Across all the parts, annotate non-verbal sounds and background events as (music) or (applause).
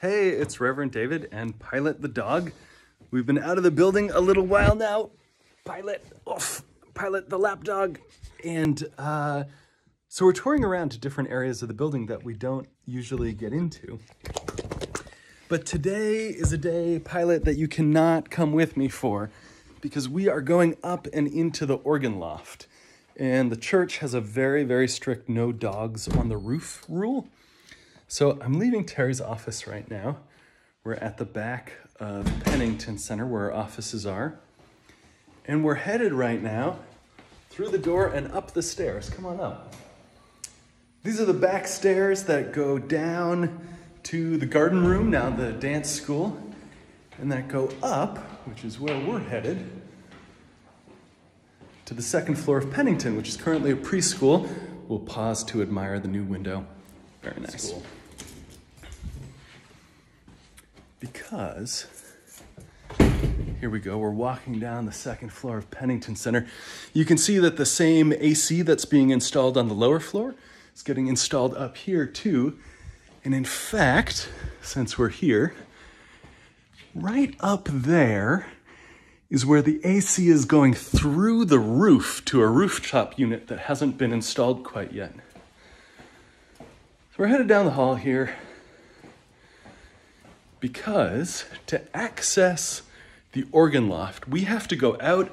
Hey, it's Reverend David and Pilot the dog. We've been out of the building a little while now. Pilot, oof, Pilot the lapdog. And uh, so we're touring around to different areas of the building that we don't usually get into. But today is a day, Pilot, that you cannot come with me for because we are going up and into the organ loft. And the church has a very, very strict no dogs on the roof rule. So I'm leaving Terry's office right now. We're at the back of Pennington Center where our offices are. And we're headed right now through the door and up the stairs. Come on up. These are the back stairs that go down to the garden room, now the dance school, and that go up, which is where we're headed, to the second floor of Pennington, which is currently a preschool. We'll pause to admire the new window. Very nice. Cool. Because here we go. We're walking down the second floor of Pennington Center. You can see that the same AC that's being installed on the lower floor is getting installed up here too. And in fact, since we're here, right up there is where the AC is going through the roof to a rooftop unit that hasn't been installed quite yet. So we're headed down the hall here because to access the organ loft, we have to go out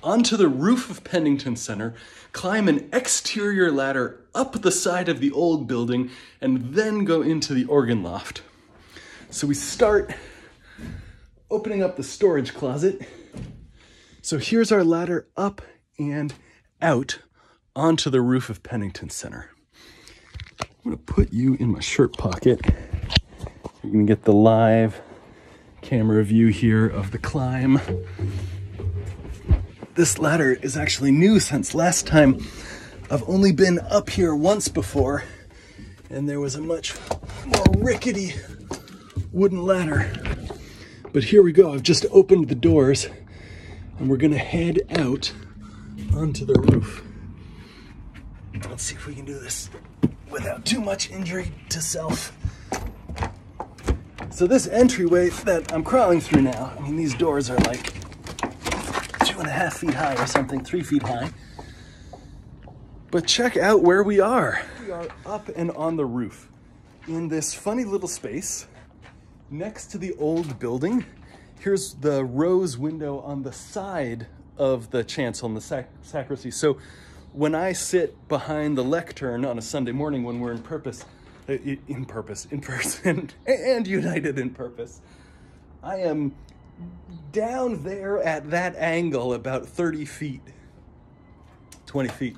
onto the roof of Pennington Center, climb an exterior ladder up the side of the old building, and then go into the organ loft. So we start opening up the storage closet. So here's our ladder up and out onto the roof of Pennington Center. I'm gonna put you in my shirt pocket. You can get the live camera view here of the climb. This ladder is actually new since last time. I've only been up here once before, and there was a much more rickety wooden ladder. But here we go. I've just opened the doors, and we're gonna head out onto the roof. Let's see if we can do this without too much injury to self. So this entryway that I'm crawling through now, I mean, these doors are like two and a half feet high or something, three feet high. But check out where we are. We are up and on the roof in this funny little space next to the old building. Here's the rose window on the side of the chancel and the sac sacristy. So when I sit behind the lectern on a Sunday morning when we're in purpose, uh, in purpose, in person, (laughs) and united in purpose, I am down there at that angle about 30 feet, 20 feet.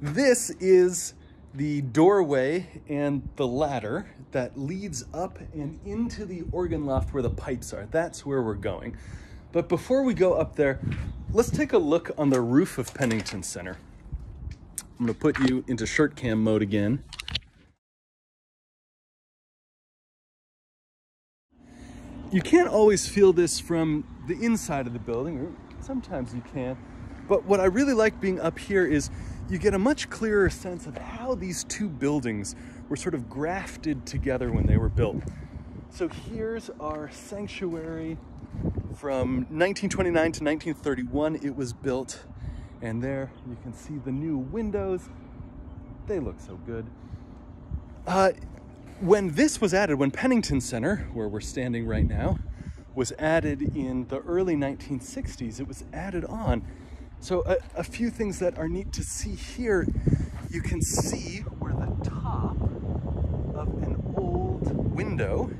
This is the doorway and the ladder that leads up and into the organ loft where the pipes are. That's where we're going. But before we go up there, let's take a look on the roof of Pennington Center. I'm gonna put you into shirt cam mode again. You can't always feel this from the inside of the building, or sometimes you can. But what I really like being up here is you get a much clearer sense of how these two buildings were sort of grafted together when they were built. So here's our sanctuary from 1929 to 1931. It was built and there you can see the new windows. They look so good. Uh, when this was added, when Pennington Center, where we're standing right now, was added in the early 1960s, it was added on. So a, a few things that are neat to see here, you can see where the top of an old window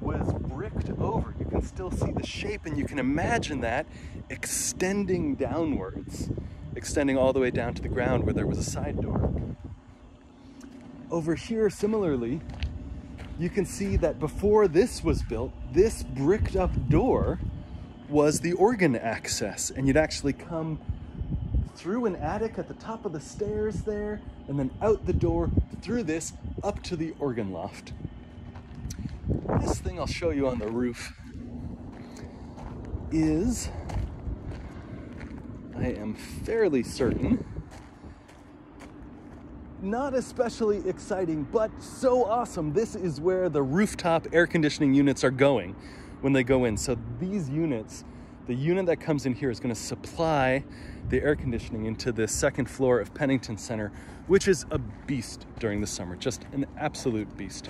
was bricked over. You can still see the shape and you can imagine that extending downwards, extending all the way down to the ground where there was a side door. Over here, similarly, you can see that before this was built, this bricked up door was the organ access. And you'd actually come through an attic at the top of the stairs there, and then out the door through this up to the organ loft. This thing I'll show you on the roof is, I am fairly certain, not especially exciting, but so awesome. This is where the rooftop air conditioning units are going when they go in. So these units, the unit that comes in here is gonna supply the air conditioning into the second floor of Pennington Center, which is a beast during the summer, just an absolute beast.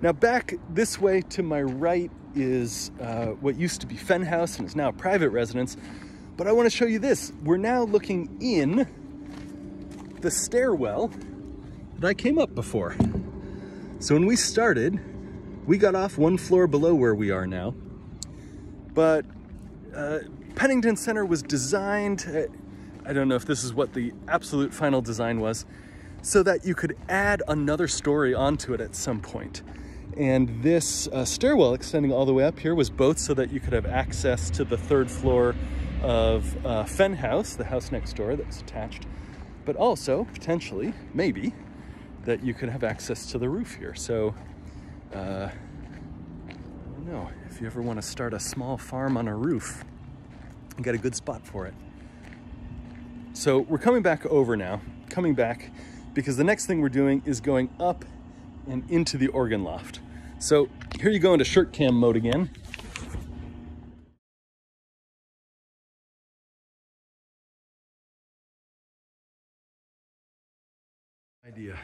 Now back this way to my right is uh, what used to be Fen House and is now a private residence. But I wanna show you this. We're now looking in the stairwell that I came up before. So when we started, we got off one floor below where we are now. But uh, Pennington Center was designed, uh, I don't know if this is what the absolute final design was, so that you could add another story onto it at some point. And this uh, stairwell extending all the way up here was both so that you could have access to the third floor of uh, Fenn House, the house next door that was attached, but also potentially, maybe, that you could have access to the roof here. So, uh, I don't know, if you ever want to start a small farm on a roof, you got a good spot for it. So we're coming back over now, coming back because the next thing we're doing is going up and into the organ loft. So here you go into shirt cam mode again. Idea.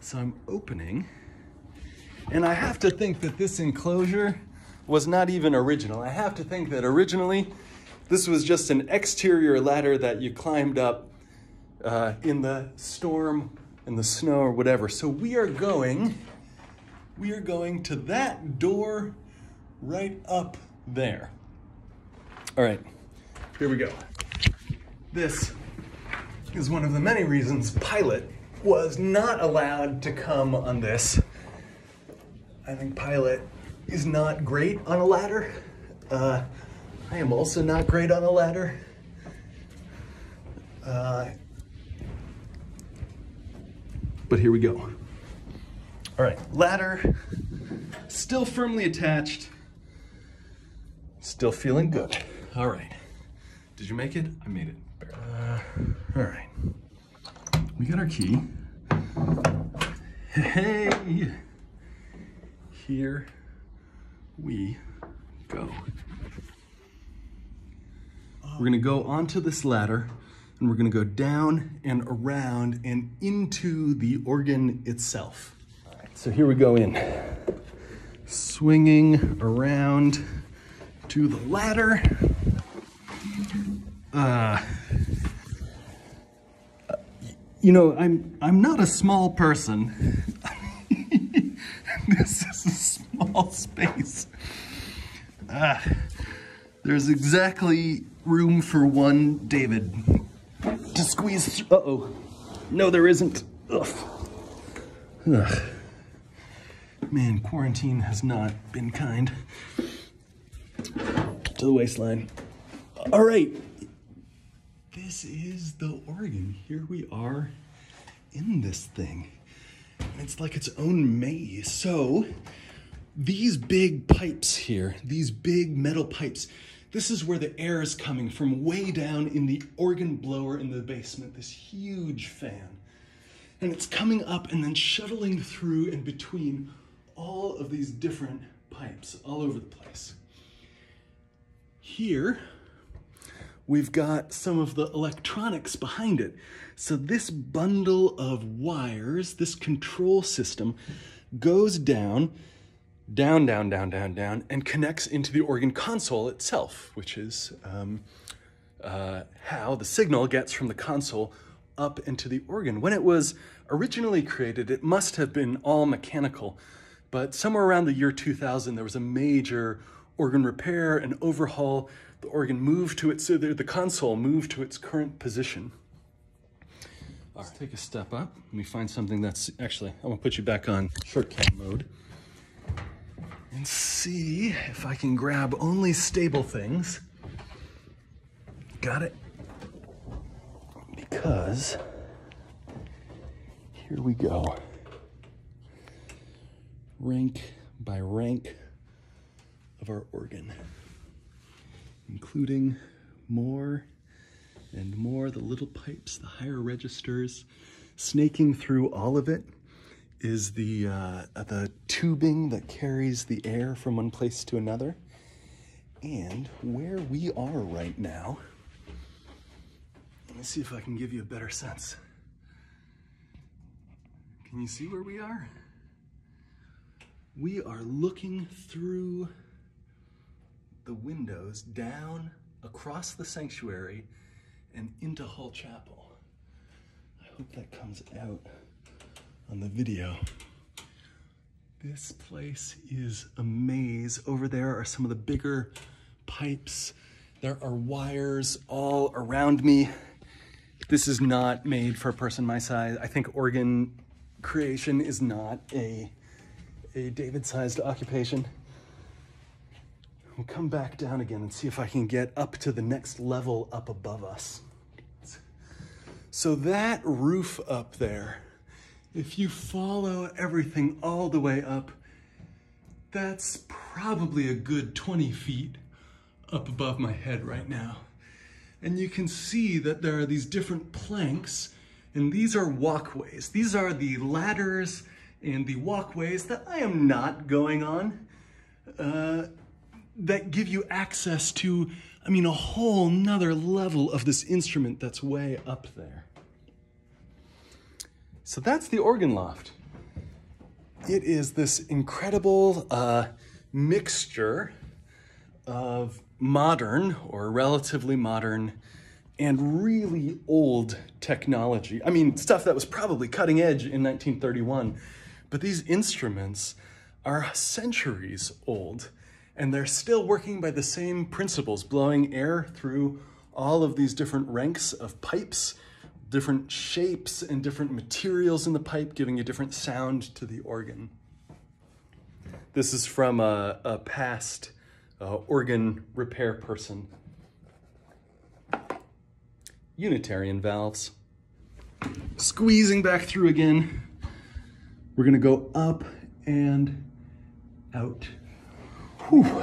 So I'm opening and I have to think that this enclosure was not even original. I have to think that originally this was just an exterior ladder that you climbed up uh, in the storm in the snow or whatever. So we are going, we are going to that door right up there. All right, here we go. This is one of the many reasons Pilot was not allowed to come on this. I think Pilot is not great on a ladder. Uh, I am also not great on a ladder. Uh, but here we go. All right, ladder, still firmly attached, still feeling good. All right, did you make it? I made it. Uh, all right, we got our key. Hey, here we go. We're gonna go onto this ladder and we're gonna go down and around and into the organ itself. So here we go in. Swinging around to the ladder. Uh, you know, I'm I'm not a small person. (laughs) this is a small space. Uh, there's exactly room for one David to squeeze Uh-oh. No, there isn't. Ugh. Ugh. Man, quarantine has not been kind to the waistline. All right. This is the organ. Here we are in this thing. It's like its own maze. So these big pipes here, these big metal pipes, this is where the air is coming from way down in the organ blower in the basement, this huge fan. And it's coming up and then shuttling through and between all of these different pipes all over the place. Here, we've got some of the electronics behind it. So this bundle of wires, this control system, goes down down, down, down, down, down, and connects into the organ console itself, which is um, uh, how the signal gets from the console up into the organ. When it was originally created, it must have been all mechanical, but somewhere around the year 2000, there was a major organ repair and overhaul. The organ moved to its, so the console moved to its current position. All right, let's take a step up. Let me find something that's, actually, I'm gonna put you back on short cam mode and see if I can grab only stable things. Got it? Because here we go. Rank by rank of our organ, including more and more the little pipes, the higher registers, Snaking through all of it is the, uh, the tubing that carries the air from one place to another. And where we are right now, let me see if I can give you a better sense. Can you see where we are? We are looking through the windows down across the sanctuary and into Hull Chapel. I hope that comes out on the video. This place is a maze. Over there are some of the bigger pipes. There are wires all around me. This is not made for a person my size. I think organ creation is not a, a David-sized occupation. We'll come back down again and see if I can get up to the next level up above us. So that roof up there, if you follow everything all the way up, that's probably a good 20 feet up above my head right now. And you can see that there are these different planks and these are walkways. These are the ladders and the walkways that I am not going on uh, that give you access to, I mean, a whole nother level of this instrument that's way up there. So that's the organ loft. It is this incredible uh, mixture of modern or relatively modern and really old technology. I mean, stuff that was probably cutting edge in 1931, but these instruments are centuries old and they're still working by the same principles, blowing air through all of these different ranks of pipes, different shapes and different materials in the pipe, giving a different sound to the organ. This is from a, a past uh, organ repair person. Unitarian valves. Squeezing back through again. We're gonna go up and out. Whew.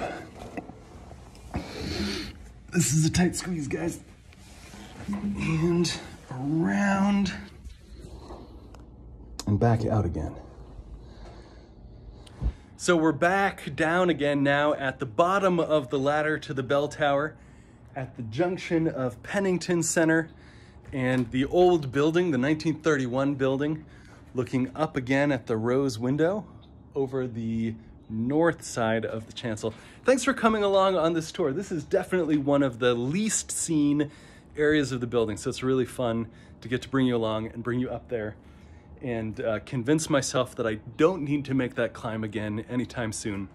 This is a tight squeeze, guys. And around and back out again. So we're back down again now at the bottom of the ladder to the bell tower at the junction of Pennington Center and the old building, the 1931 building, looking up again at the rose window over the north side of the chancel. Thanks for coming along on this tour. This is definitely one of the least seen areas of the building, so it's really fun to get to bring you along and bring you up there and uh, convince myself that I don't need to make that climb again anytime soon.